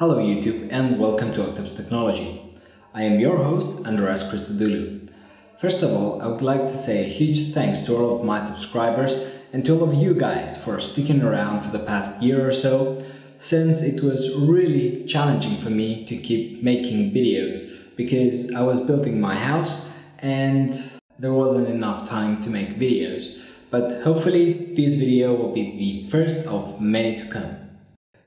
Hello YouTube and welcome to Octopus Technology. I am your host Andreas Christodoulou. First of all, I would like to say a huge thanks to all of my subscribers and to all of you guys for sticking around for the past year or so, since it was really challenging for me to keep making videos because I was building my house and there wasn't enough time to make videos. But hopefully this video will be the first of many to come.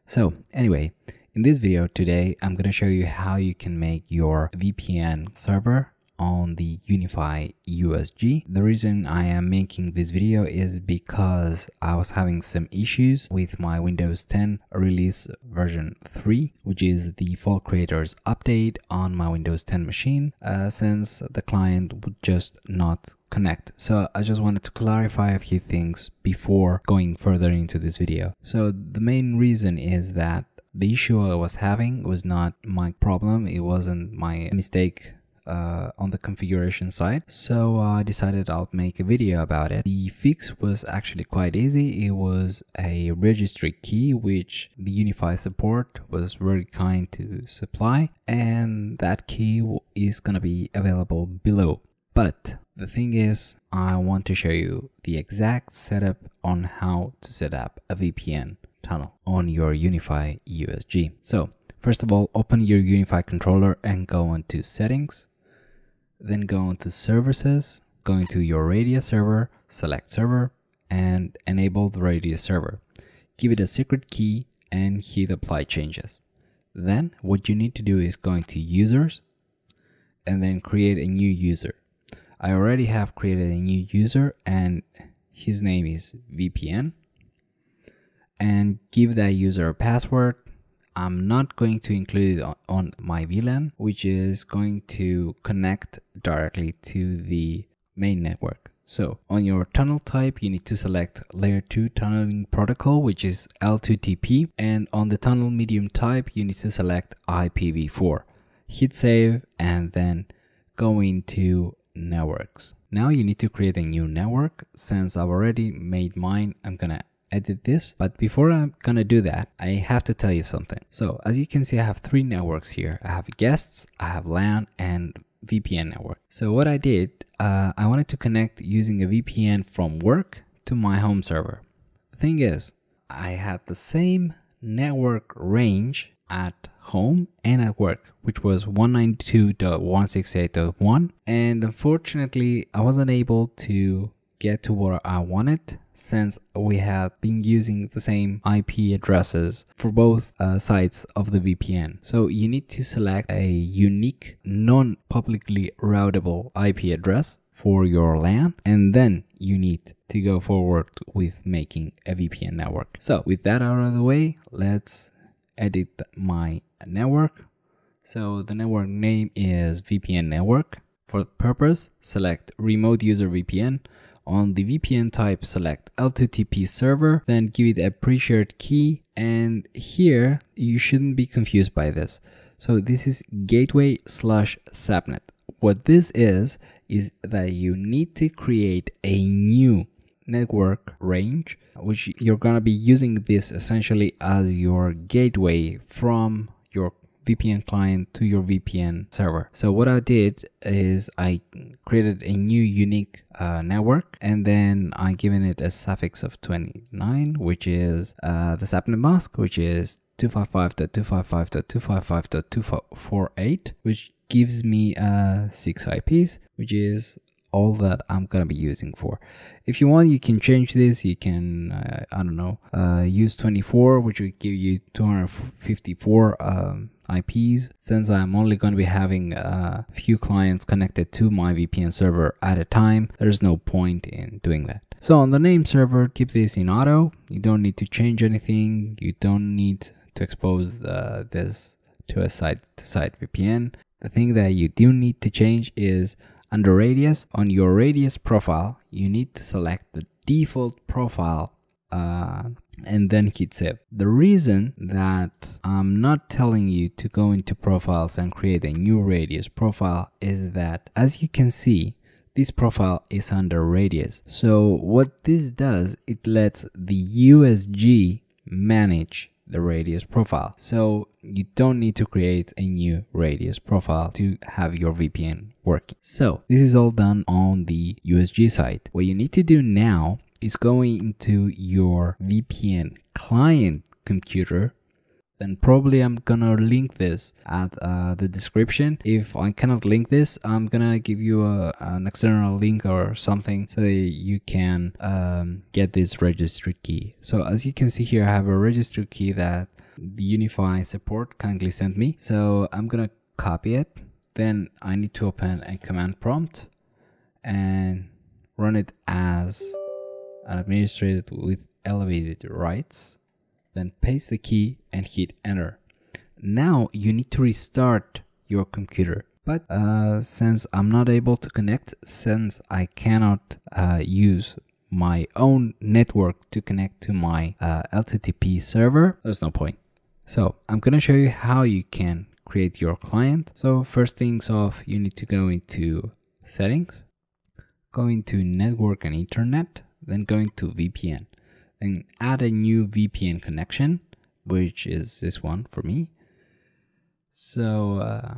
So anyway, in this video today, I'm going to show you how you can make your VPN server on the UniFi USG. The reason I am making this video is because I was having some issues with my Windows 10 release version 3, which is the default creators update on my Windows 10 machine, uh, since the client would just not connect. So I just wanted to clarify a few things before going further into this video. So the main reason is that the issue I was having was not my problem, it wasn't my mistake uh, on the configuration side so I decided I'll make a video about it. The fix was actually quite easy. It was a registry key which the UniFi support was very kind to supply and that key is gonna be available below. But the thing is I want to show you the exact setup on how to set up a VPN tunnel on your UniFi USG. So first of all, open your UniFi controller and go into settings. Then go into services, go into your Radius server, select server and enable the Radius server. Give it a secret key and hit apply changes. Then what you need to do is go into users and then create a new user. I already have created a new user and his name is VPN and give that user a password. I'm not going to include it on, my VLAN, which is going to connect directly to the main network. So on your tunnel type, you need to select layer 2 tunneling protocol, which is L2TP. And on the tunnel medium type, you need to select IPv4. Hit save and then go into networks. Now you need to create a new network. Since I've already made mine, I'm gonna edit this. But before I'm gonna do that, I have to tell you something. So as you can see, I have three networks here. I have guests, I have LAN, and VPN network. So what I did, uh, I wanted to connect using a VPN from work to my home server. The thing is, I had the same network range at home and at work, which was 192.168.1. And unfortunately, I wasn't able to get to where I wanted since we had been using the same IP addresses for both uh, sides of the VPN. So you need to select a unique non-publicly routable IP address for your LAN and then you need to go forward with making a VPN network. So with that out of the way, let's edit my network. So the network name is VPN network. For purpose, select remote user VPN on the VPN type, select L2TP server, then give it a pre-shared key. And here, you shouldn't be confused by this. So this is gateway slash subnet. What this is, is that you need to create a new network range, which you're gonna be using this essentially as your gateway from your VPN client to your VPN server. So what I did is I created a new unique uh, network and then I given it a suffix of 29 which is uh, the subnet mask which is 255.255.255.248 which gives me uh, 6 IPs which is all that I'm gonna be using for. If you want, you can change this. You can, uh, I don't know, uh, use 24, which will give you 254 um, IPs. Since I'm only going to be having a few clients connected to my VPN server at a time, there's no point in doing that. So on the name server, keep this in auto. You don't need to change anything. You don't need to expose uh, this to a site-to-site VPN. The thing that you do need to change is under radius, on your radius profile, you need to select the default profile uh, and then hit save. The reason that I'm not telling you to go into profiles and create a new radius profile is that as you can see, this profile is under radius. So what this does, it lets the USG manage the radius profile. So you don't need to create a new radius profile to have your VPN working. So this is all done on the USG side. What you need to do now is going into your VPN client computer then probably I'm gonna link this at uh, the description. If I cannot link this, I'm gonna give you a, an external link or something so you can um, get this registry key. So as you can see here, I have a registry key that the UniFi support kindly sent me. So I'm gonna copy it. Then I need to open a command prompt and run it as an administrator with elevated rights then paste the key and hit enter. Now you need to restart your computer. But uh, since I'm not able to connect, since I cannot uh, use my own network to connect to my uh, L2TP server, there's no point. So I'm gonna show you how you can create your client. So first things off, you need to go into settings, go into network and internet, then going to VPN and add a new VPN connection, which is this one for me. So uh,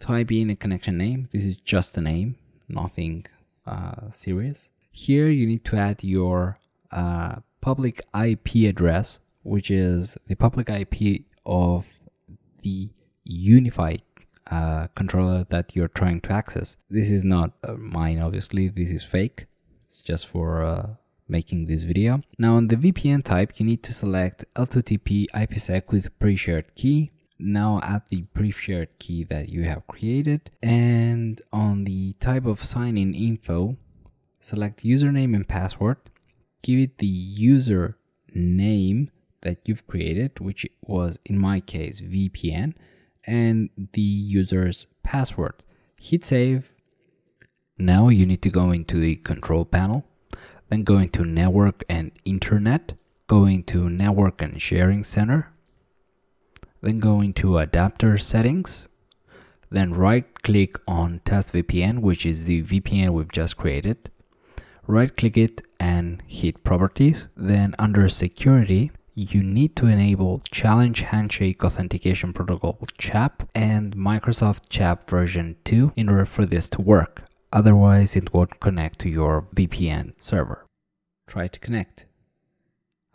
type in a connection name. This is just a name, nothing uh, serious. Here you need to add your uh, public IP address, which is the public IP of the UniFi uh, controller that you're trying to access. This is not uh, mine, obviously. This is fake. It's just for uh, making this video. Now on the VPN type, you need to select L2TP IPsec with pre-shared key. Now add the pre-shared key that you have created. And on the type of sign-in info, select username and password. Give it the user name that you've created, which was in my case VPN, and the user's password. Hit save. Now you need to go into the control panel then go into network and internet, go into network and sharing center, then go into adapter settings, then right click on test VPN, which is the VPN we've just created. Right click it and hit properties. Then under security, you need to enable Challenge Handshake Authentication Protocol CHAP and Microsoft CHAP version 2 in order for this to work. Otherwise, it won't connect to your VPN server try to connect.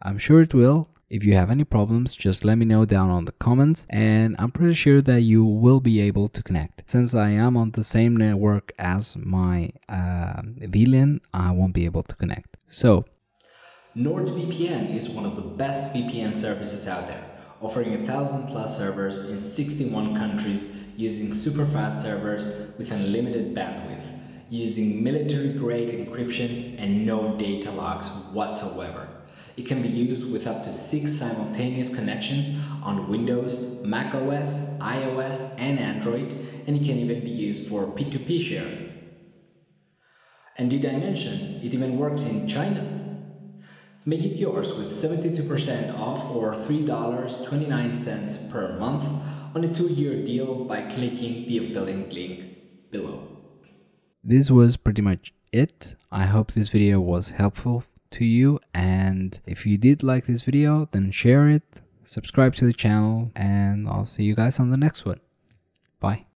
I'm sure it will. If you have any problems, just let me know down on the comments and I'm pretty sure that you will be able to connect. Since I am on the same network as my uh, VLAN, I won't be able to connect. So, NordVPN is one of the best VPN services out there, offering a thousand plus servers in 61 countries using super fast servers with unlimited bandwidth using military-grade encryption and no data logs whatsoever. It can be used with up to six simultaneous connections on Windows, Mac OS, iOS, and Android, and it can even be used for P2P sharing. And did I mention it even works in China? Make it yours with 72% off or $3.29 per month on a two-year deal by clicking the affiliate link below this was pretty much it. I hope this video was helpful to you and if you did like this video then share it, subscribe to the channel and I'll see you guys on the next one. Bye.